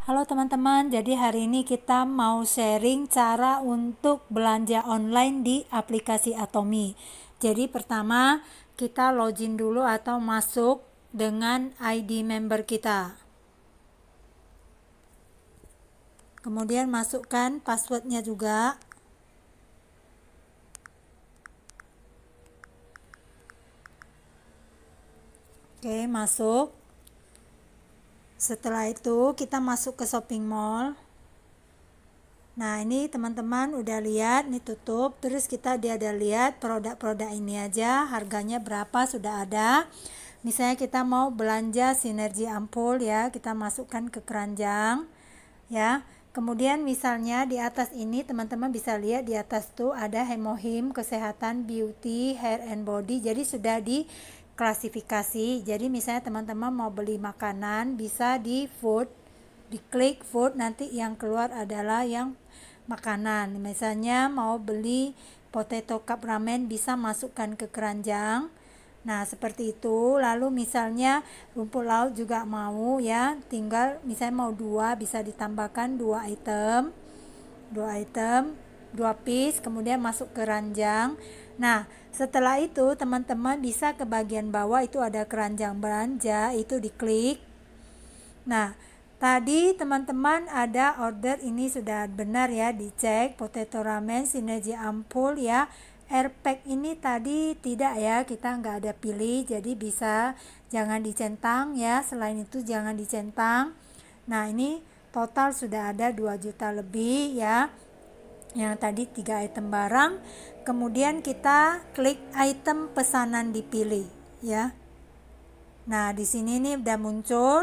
Halo teman-teman, jadi hari ini kita mau sharing cara untuk belanja online di aplikasi Atomi. Jadi pertama kita login dulu atau masuk dengan ID member kita. Kemudian masukkan passwordnya juga. Oke, masuk. Setelah itu kita masuk ke shopping mall. Nah ini teman-teman udah lihat ini tutup. Terus kita dia ada lihat produk-produk ini aja harganya berapa sudah ada. Misalnya kita mau belanja sinergi ampul ya kita masukkan ke keranjang ya. Kemudian misalnya di atas ini teman-teman bisa lihat di atas tuh ada hemohim kesehatan beauty hair and body. Jadi sudah di klasifikasi. Jadi misalnya teman-teman mau beli makanan bisa di food diklik food nanti yang keluar adalah yang makanan. Misalnya mau beli potato cup ramen bisa masukkan ke keranjang. Nah seperti itu. Lalu misalnya rumput laut juga mau ya. Tinggal misalnya mau dua bisa ditambahkan dua item. Dua item dua piece kemudian masuk ke keranjang Nah, setelah itu teman-teman bisa ke bagian bawah itu ada keranjang belanja, itu diklik. Nah, tadi teman-teman ada order ini sudah benar ya, dicek potato ramen sinergi ampul ya. Airpack ini tadi tidak ya, kita nggak ada pilih, jadi bisa jangan dicentang ya. Selain itu jangan dicentang. Nah, ini total sudah ada 2 juta lebih ya yang tadi tiga item barang kemudian kita klik item pesanan dipilih ya. Nah di sini nih udah muncul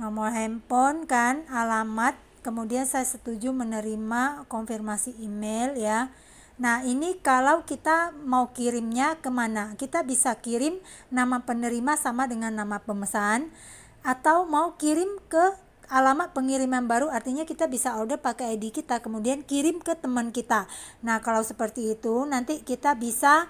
nomor handphone kan alamat kemudian saya setuju menerima konfirmasi email ya. Nah ini kalau kita mau kirimnya ke mana? Kita bisa kirim nama penerima sama dengan nama pemesan atau mau kirim ke alamat pengiriman baru artinya kita bisa order pakai ID kita kemudian kirim ke teman kita. Nah kalau seperti itu nanti kita bisa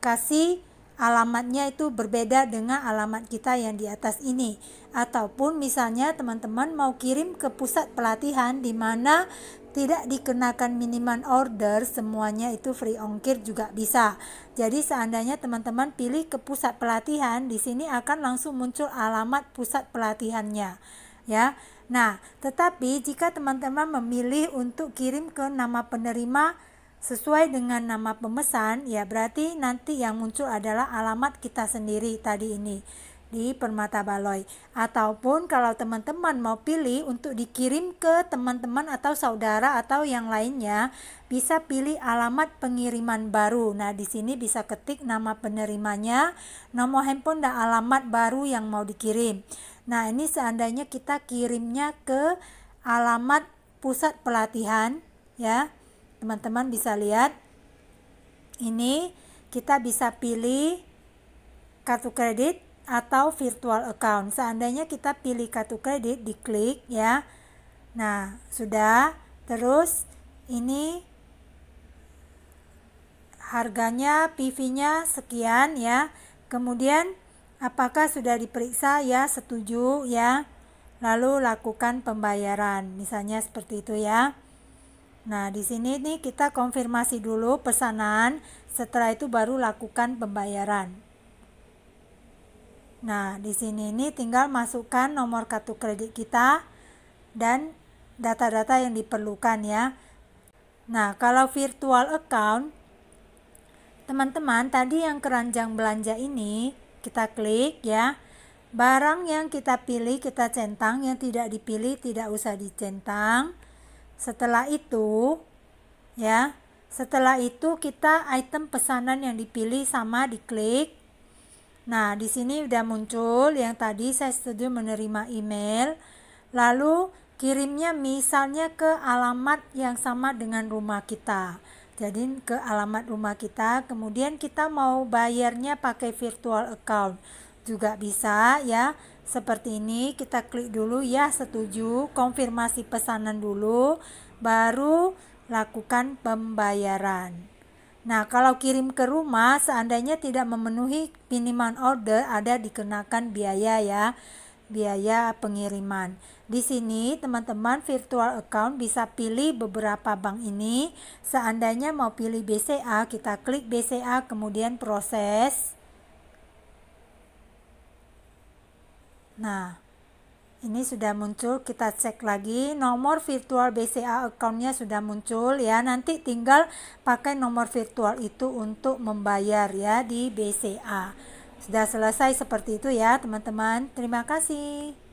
kasih alamatnya itu berbeda dengan alamat kita yang di atas ini. Ataupun misalnya teman-teman mau kirim ke pusat pelatihan di mana tidak dikenakan minimal order semuanya itu free ongkir juga bisa. Jadi seandainya teman-teman pilih ke pusat pelatihan di sini akan langsung muncul alamat pusat pelatihannya ya. Nah, tetapi jika teman-teman memilih untuk kirim ke nama penerima sesuai dengan nama pemesan, ya berarti nanti yang muncul adalah alamat kita sendiri tadi ini di Permata Baloi. Ataupun kalau teman-teman mau pilih untuk dikirim ke teman-teman atau saudara atau yang lainnya, bisa pilih alamat pengiriman baru. Nah, di sini bisa ketik nama penerimanya, nomor handphone dan alamat baru yang mau dikirim. Nah, ini seandainya kita kirimnya ke alamat pusat pelatihan ya. Teman-teman bisa lihat ini kita bisa pilih kartu kredit atau virtual account. Seandainya kita pilih kartu kredit, diklik ya. Nah, sudah. Terus ini harganya PV-nya sekian ya. Kemudian Apakah sudah diperiksa? Ya, setuju ya. Lalu lakukan pembayaran. Misalnya seperti itu ya. Nah, di sini nih kita konfirmasi dulu pesanan, setelah itu baru lakukan pembayaran. Nah, di sini ini tinggal masukkan nomor kartu kredit kita dan data-data yang diperlukan ya. Nah, kalau virtual account teman-teman tadi yang keranjang belanja ini kita klik ya. Barang yang kita pilih kita centang. Yang tidak dipilih tidak usah dicentang. Setelah itu ya. Setelah itu kita item pesanan yang dipilih sama diklik. Nah di sini udah muncul yang tadi saya setuju menerima email. Lalu kirimnya misalnya ke alamat yang sama dengan rumah kita jadi ke alamat rumah kita kemudian kita mau bayarnya pakai virtual account. Juga bisa ya seperti ini kita klik dulu ya setuju konfirmasi pesanan dulu baru lakukan pembayaran. Nah kalau kirim ke rumah seandainya tidak memenuhi minimal order ada dikenakan biaya ya biaya pengiriman. Di sini teman-teman virtual account bisa pilih beberapa bank ini. Seandainya mau pilih BCA, kita klik BCA kemudian proses. Nah, ini sudah muncul, kita cek lagi nomor virtual BCA accountnya sudah muncul ya. Nanti tinggal pakai nomor virtual itu untuk membayar ya di BCA. Sudah selesai seperti itu ya teman-teman. Terima kasih.